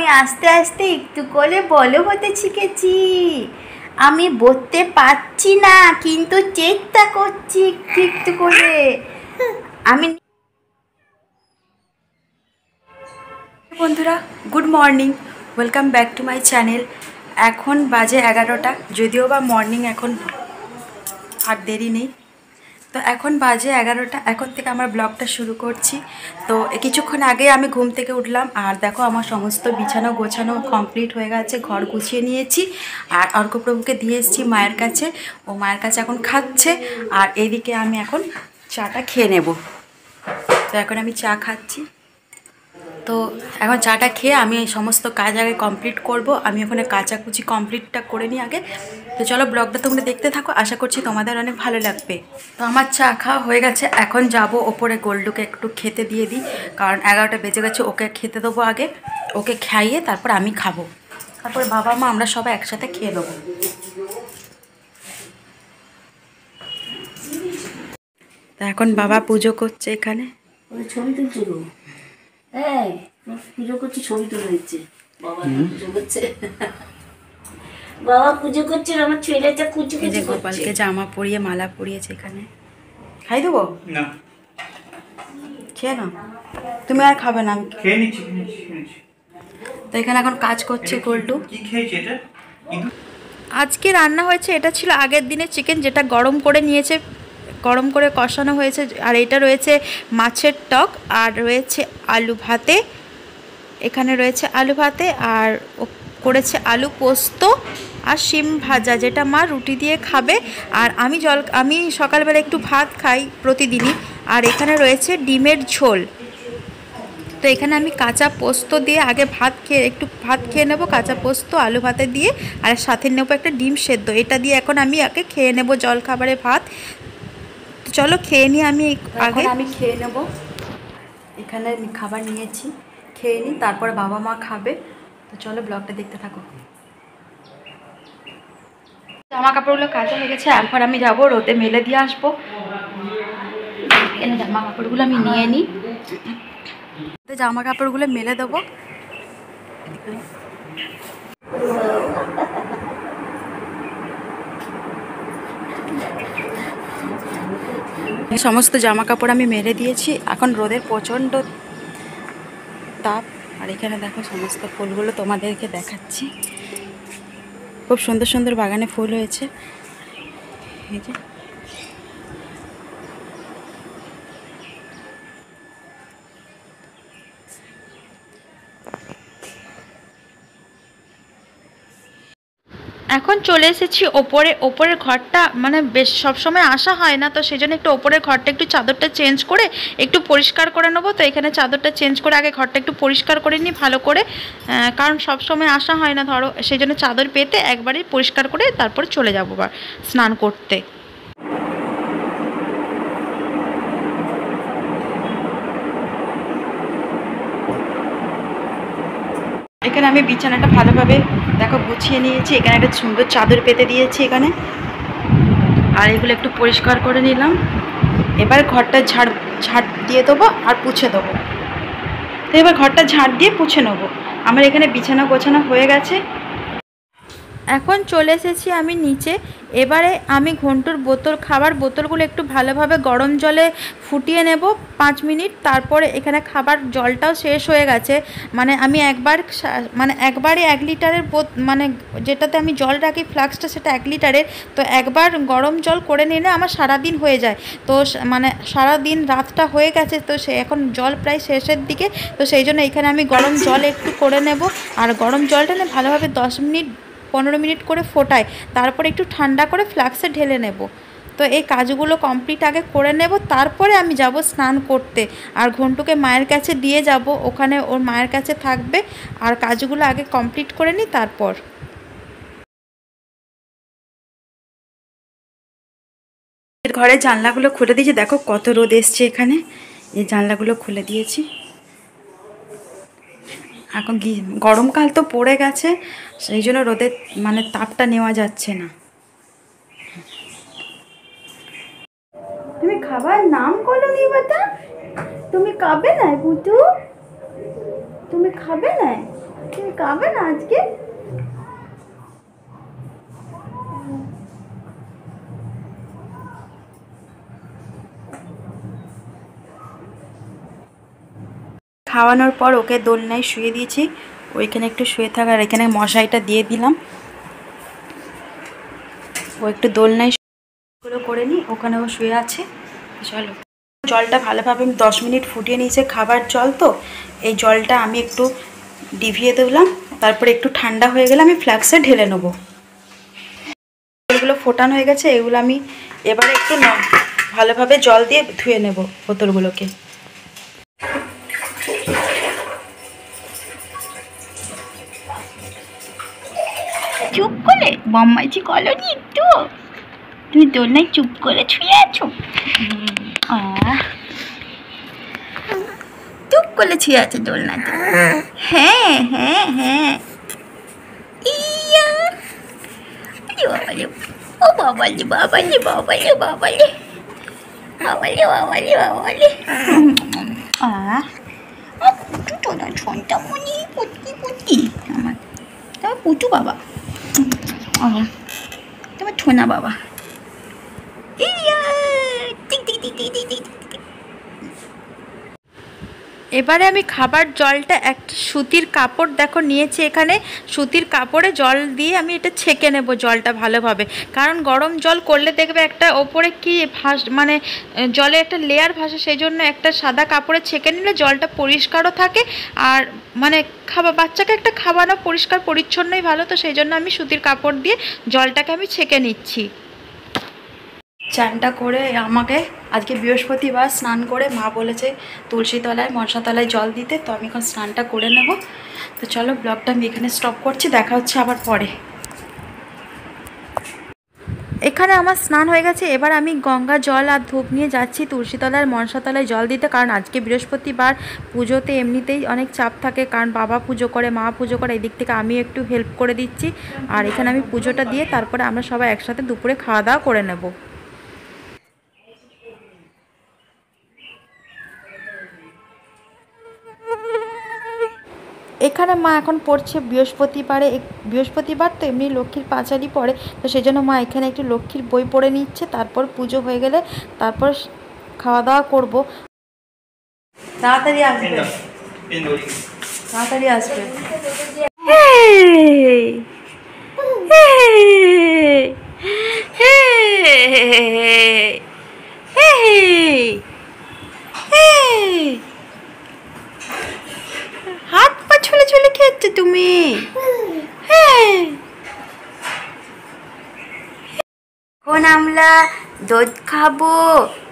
আমি আস্তে আস্তে একটু করে বড় হতে শিখেছি। আমি বলতে পারছি না, কিন্তু চেষ্টা করছি একটু একটু করে। আমি বন্ধুরা good morning welcome back to my channel এখন বাজে এগারোটা, যদিও বা মর্নিং এখন আর দেরি নেই। তো এখন বাজে এগারোটা। এখন থেকে আমার ব্লগটা শুরু করছি। তো কিছুক্ষণ আগে আমি ঘুম থেকে উঠলাম আর দেখো আমার সমস্ত বিছানো গোছানো কমপ্লিট হয়ে গেছে, ঘর গুছিয়ে নিয়েছি আর অর্কপ্রভুকে দিয়ে এসেছি মায়ের কাছে। ও মায়ের কাছে এখন খাচ্ছে আর এদিকে আমি এখন চাটা খেয়ে নেব। তো এখন আমি চা খাচ্ছি। তো এখন চাটা খেয়ে আমি এই সমস্ত কাজ আগে কমপ্লিট করব। আমি ওখানে কাচাকুচি কমপ্লিটটা করে নিই আগে। তো চলো ব্লগটা তোমরা দেখতে থাকো। আশা করছি তোমাদের অনেক ভালো লাগবে। তো আমার চা খাওয়া হয়ে গেছে। এখন যাব ওপরে গোল্ডুকে একটু খেতে দিয়ে দিই। কারণ এগারোটা বেজে গেছে, ওকে খেতে দেবো আগে। ওকে খাইয়ে তারপর আমি খাব। তারপর বাবা মা আমরা সবাই একসাথে খেয়ে নেব। তা এখন বাবা পুজো করছে এখানে। ছবি তুলছে গো এই পুজো করছে ছবি তুলে দিচ্ছে। বাবা পুজো করছে। বাবা পুজো করছে আমার ছেলেটা কুচি কুচি গোপালকে জামা পরিয়ে মালা পরিয়েছে এখানে। খাই দেবো? না। খেয়ে নাও। তুমি আর খাবে না আমি খেয়ে নিচ্ছি তো এখানে এখন কাজ করছে গোল্ডু। কি খেয়েছি এটা? আজকে রান্না হয়েছে এটা ছিল আগের দিনের চিকেন যেটা গরম করে নিয়েছে গরম করে কষানো হয়েছে, আর এটা রয়েছে মাছের টক, আর রয়েছে আলু ভাতে, এখানে রয়েছে আলু ভাতে, আর করেছে আলু পোস্ত আর শিম ভাজা, যেটা মা রুটি দিয়ে খাবে, আর আমি জল, আমি সকালবেলা একটু ভাত খাই প্রতিদিনই, আর এখানে রয়েছে ডিমের ঝোল। তো এখানে আমি কাঁচা পোস্ত দিয়ে আগে ভাত খেয়ে, একটু ভাত খেয়ে নেব, কাঁচা পোস্ত, আলু ভাতে দিয়ে, আর সাথে নেব একটা ডিম সেদ্ধ। এটা দিয়ে এখন আমি আগে খেয়ে নেব জল খাবারে ভাত। চলো খেয়ে নিই আমি আগে আমি খেয়ে নেব। এখানে আমি খাবার নিয়েছি খেয়ে নিই তারপর বাবা মা খাবে। তো চলো ব্লগটা দেখতে থাকো। জামা কাপড়গুলো কাজে হয়ে গেছে এখন আমি যাব রোদে মেলে দিয়ে আসব। এখানে জামা কাপড়গুলো আমি নিয়ে নিই। তো জামা কাপড়গুলো মেলে দেবো। সমস্ত জামা কাপড় আমি মেরে দিয়েছি। এখন রোদের প্রচণ্ড তাপ। আর এখানে দেখো সমস্ত ফুলগুলো তোমাদেরকে দেখাচ্ছি। খুব সুন্দর সুন্দর বাগানে ফুল হয়েছে। এই যে। এখন চলে এসেছি ওপরে, ওপরের ঘরটা মানে বেশ সবসময় আসা হয় না, তো সেই জন্য একটু ওপরের ঘরটা একটু চাদরটা চেঞ্জ করে একটু পরিষ্কার করে নেব। তো এখানে চাদরটা চেঞ্জ করে আগে ঘরটা একটু পরিষ্কার করে নিই ভালো করে কারণ সবসময় আসা হয় না ধরো সেই জন্য চাদর পেতে একবারই পরিষ্কার করে তারপরে চলে যাব বা স্নান করতে। এখানে আমি বিছানাটা ভালোভাবে দেখো, গুছিয়ে নিয়েছি। এখানে একটা সুন্দর চাদর পেতে দিয়েছি এখানে। আর এগুলো একটু পরিষ্কার করে নিলাম। এবার ঘরটা ঝাড় ঝাড় দিয়ে দেবো আর পুছে দেবো। তো এবার ঘরটা ঝাড় দিয়ে পুছে নেব। আমার এখানে বিছানা গোছানো হয়ে গেছে। এখন চলে এসেছি আমি নিচে। এবারে আমি ঘন্টুর বোতল, খাবার বোতলগুলো একটু ভালোভাবে গরম জলে ফুটিয়ে নেব পাঁচ মিনিট। তারপরে এখানে খাবার জলটাও শেষ হয়ে গেছে। মানে আমি একবার মানে একবারে এক লিটারের বোত- মানে যেটাতে আমি জল রাখি ফ্লাক্সটা সেটা এক লিটারের। তো একবার গরম জল করে নিলে আমার সারা দিন হয়ে যায়। তো মানে সারা দিন রাতটা হয়ে গেছে, তো সে এখন জল প্রায় শেষের দিকে। তো সেই জন্য এখানে আমি গরম জল একটু করে নেব। আর গরম জলটা না ভালোভাবে দশ মিনিট পনেরো মিনিট করে ফোটায় তারপরে একটু ঠান্ডা করে ফ্লাক্সে ঢেলে নেব। তো এই কাজগুলো কমপ্লিট আগে করে নেব, তারপরে আমি যাব স্নান করতে। আর ঘন্টুকে মায়ের কাছে দিয়ে যাব, ওখানে ওর মায়ের কাছে থাকবে। আর কাজগুলো আগে কমপ্লিট করে নিই তারপর। ঘরে জানলাগুলো খুলে দিয়েছি, দেখো কত রোদ এসছে এখানে। এই জানলাগুলো খুলে দিয়েছি। এখন গরমকাল তো পড়ে গেছে, সেই জন্য রোদের মানে তাপটা নেওয়া যাচ্ছে না। তুমি খাবার নাম করো নি বাটা তুমি খাবে না বুটু তুমি খাবে না তুমি খাবে না আজকে? খাওয়ানোর পর ওকে দোলনায় শুয়ে দিয়েছি। ওইখানে একটু শুয়ে থাকার, এখানে মশারিটা দিয়ে দিলাম। ও একটু দোলনায়গুলো করে নিই ওখানে ও শুয়ে আছে। চলো। জলটা ভালোভাবে আমি দশ মিনিট ফুটিয়ে নিয়েছে খাবার জল তো। এই জলটা আমি একটু ডিভিয়ে দিলাম, তারপরে একটু ঠান্ডা হয়ে গেলে আমি ফ্ল্যাক্সে ঢেলে নেব। এগুলো ফোটানো হয়ে গেছে, এগুলো আমি এবারে একটু ভালোভাবে জল দিয়ে ধুয়ে নেব বোতলগুলোকে। চুপ করে বম্মাইজি কলোনি একটু তুমি দোলনায় চুপ করে ছুঁয়ে আছো আহ। চুপ করে ছুঁয়ে আছে দোলনাতে হ্যাঁ হ্যাঁ হ্যাঁ ইয়া আরে বাবালে ও বাবালে বাবালে বাবালে বাবালে বাবালে বাবালে বাবালে আহ পুটু তো না ছনটা মনি পুটকি পুটকি আমার তারপর পুটু বাবা আহ, তোমার ছোনা বাবা ইয়া, টিক টিক টিক টিক টিক টিক টিক। এবারে আমি খাবার জলটা একটা সুতির কাপড়, দেখো নিয়েছি এখানে সুতির কাপড়ে জল দিয়ে আমি এটা ছেঁকে নেব জলটা ভালোভাবে। কারণ গরম জল করলে দেখবে একটা ওপরে কি ভাস মানে জলে একটা লেয়ার ভাসে সেই জন্য একটা সাদা কাপড়ে ছেঁকে নিলে জলটা পরিষ্কারও থাকে আর মানে খাবার বাচ্চাকে একটা খাওয়ানো পরিষ্কার, পরিচ্ছন্নই ভালো, তো সেই জন্য আমি সুতির কাপড় দিয়ে জলটাকে আমি ছেঁকে নিচ্ছি। চানটা করে আমাকে আজকে বৃহস্পতিবার স্নান করে মা বলেছে তুলসী তলায় মনসা তলায় জল দিতে, তো আমি এখন স্নানটা করে নেব। তো চলো ব্লগটা আমি এখানে স্টপ করছি, দেখা হচ্ছে আবার পরে। এখানে আমার স্নান হয়ে গেছে, এবার আমি গঙ্গা জল আর ধূপ নিয়ে যাচ্ছি তুলসীতলার মনসাতলায় জল দিতে, কারণ আজকে বৃহস্পতিবার পুজোতে এমনিতেই অনেক চাপ থাকে, কারণ বাবা পুজো করে, মা পুজো করে, এদিক থেকে আমি একটু হেল্প করে দিচ্ছি। আর এখানে আমি পুজোটা দিয়ে তারপরে আমরা সবাই একসাথে দুপুরে খাওয়া দাওয়া করে নেব। এখানে মা এখন পড়ছে বৃহস্পতিবারে এক- বৃহস্পতিবার তো এমনি লক্ষ্মীর পাঁচালি পড়ে তো সেই জন্য মা এখানে একটু লক্ষ্মীর বই পড়ে নিচ্ছে তারপর পুজো হয়ে গেলে তারপর খাওয়া দাওয়া করব। তাড়াতাড়ি আসবে। তাড়াতাড়ি আসবে হাত পা ছুলে ছুলে খেয়েছো তুমি? হ্যাঁ এখন আমরা দুধ খাব,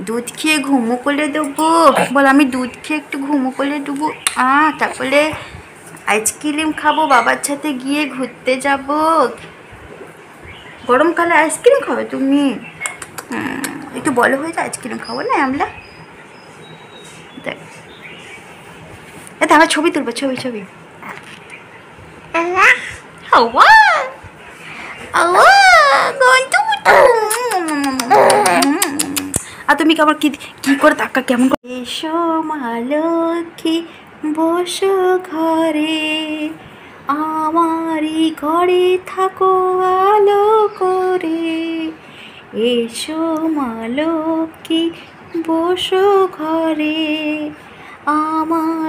দুধ খেয়ে ঘুমো করে দেবো। বল, আমি দুধ খেয়ে একটু ঘুমো করে দেবো। আ, তারপরে আইসক্রিম খাব, বাবার সাথে গিয়ে ঘুরতে যাব। গরমকালে আইসক্রিম খাবে তুমি? একটু বলো হয়ে যায় আইসক্রিম খাব না আমরা? দেখ, আমার ছবি তুলবো, ছবি ছবি। আর তুমি আবার কি কি করে তাক্কা কেমন এসো মা লক্ষ্মী বসো ঘরে আমারই ঘরে থাকো আলো করে এসো মা বসো ঘরে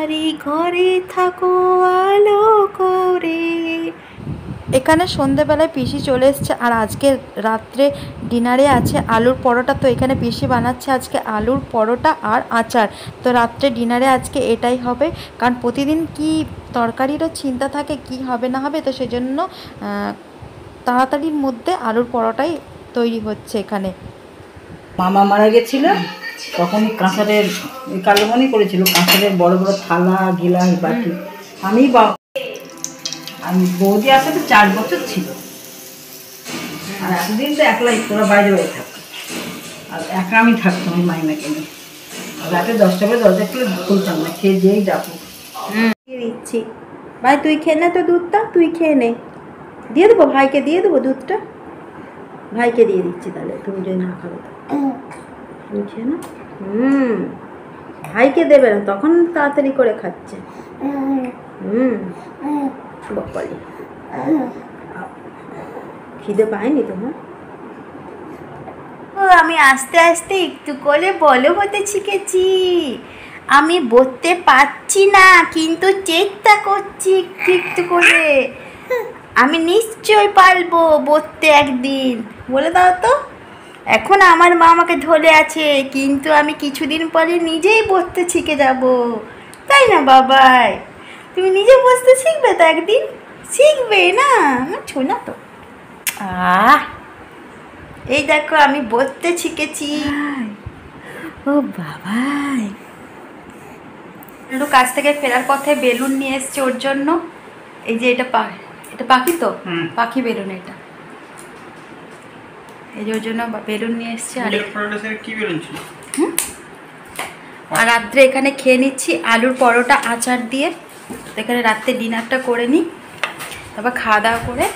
আমারই ঘরে থাকো আলো করে। এখানে সন্ধেবেলায় পিসি চলে এসছে আর আজকে রাত্রে ডিনারে আছে আলুর পরোটা। তো এখানে পিসি বানাচ্ছে আজকে আলুর পরোটা আর আচার। তো রাত্রে ডিনারে আজকে এটাই হবে কারণ প্রতিদিন কি তরকারিরও চিন্তা থাকে কি হবে না হবে তো সেজন্য তাড়াতাড়ির মধ্যে আলুর পরোটাই তৈরি হচ্ছে এখানে। মামা মারা গেছিল? তখন কাঁসারের কালোমনি করেছিল কাঁসারের বড় বড় থালা গিলাস বাটি। আমি বা আমি বৌদি আসে তো চার বছর ছিল। আর এতদিন তো একলাই তোরা বাইরে বাইরে থাকতো আর একা আমি থাকতাম ওই মাইনাকে নিয়ে। রাতে দশটা করে দরজা খুলে খুলতাম না খেয়ে যেই যাব। দিয়ে দিচ্ছি। ভাই তুই খেয়ে নে তো দুধটা তুই খেয়ে নে। দিয়ে দেবো ভাইকে দিয়ে দেবো দুধটা? ভাইকে দিয়ে দিচ্ছি তাহলে তুমি যদি না খাবে না? হুম। ভাইকে দেবে না, তখন তাড়াতাড়ি করে খাচ্ছে। হুম। বাপালি খিদে পায়নি তোমার? আমি আস্তে আস্তে একটু করে বলো হতে শিখেছি। আমি বলতে পারছি না, কিন্তু চেষ্টা করছি একটু করে। আমি নিশ্চয় পারব বলতে একদিন। বলে দাও তো। এখন আমার মা আমাকে ধরে আছে কিন্তু আমি কিছুদিন পরে নিজেই বসতে শিখে যাব। তাই না বাবাই? তুমি নিজে বসতে শিখবে তো একদিন? শিখবে না? আমার ছোনা তো। আহ! এই দেখো আমি বলতে শিখেছি। ও বাবাই! একটু কাছ থেকে ফেরার পথে বেলুন নিয়ে এসছে ওর জন্য। এই যে এটা পা এটা পাখি তো। পাখি বেলুন এটা। এই যে ওর জন্য বা- বেলুন নিয়ে এসছে আর সেটা আর রাত্রে এখানে খেয়ে নিচ্ছি আলুর পরোটা আচার দিয়ে। এখানে রাত্রে ডিনারটা করে নিই। তারপর খাওয়া দাওয়া করে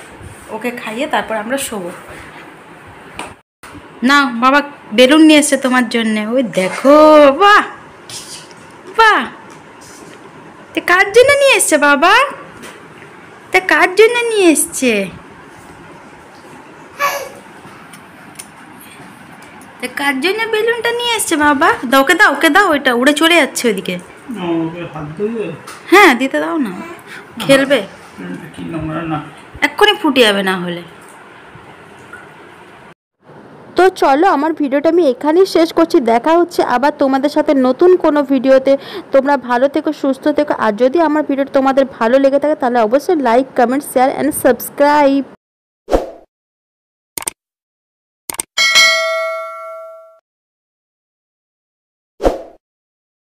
ওকে খাইয়ে তারপর আমরা শোবো। না বাবা বেলুন নিয়ে এসছে তোমার জন্যে। ওই দেখো বাহ! বাহ! তা কার জন্য নিয়ে এসছে বাবা? তা কার জন্য নিয়ে এসছে? তা কার জন্য বেলুনটা নিয়ে এসছে বাবা? দাও ওকে দাও ওকে দাও ওইটা উড়ে চলে যাচ্ছে ওইদিকে। হ্যাঁ দিতে দাও না। খেলবে? এক্ষুনি ফুটে যাবে না হলে। তো চলো আমার ভিডিওটা আমি এখানেই শেষ করছি। দেখা হচ্ছে আবার তোমাদের সাথে নতুন কোনো ভিডিওতে। তোমরা ভালো থেকো সুস্থ থেকো। আর যদি আমার ভিডিওটা তোমাদের ভালো লেগে থাকে তাহলে অবশ্যই like comment share and subscribe